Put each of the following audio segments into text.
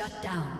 Shut down.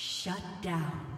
Shut down.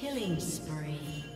Killing spree.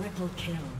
Triple kill.